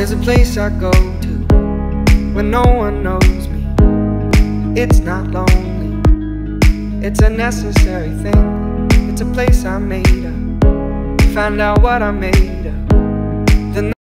There's a place I go to when no one knows me. It's not lonely, it's a necessary thing. It's a place I made up. Find out what I made up.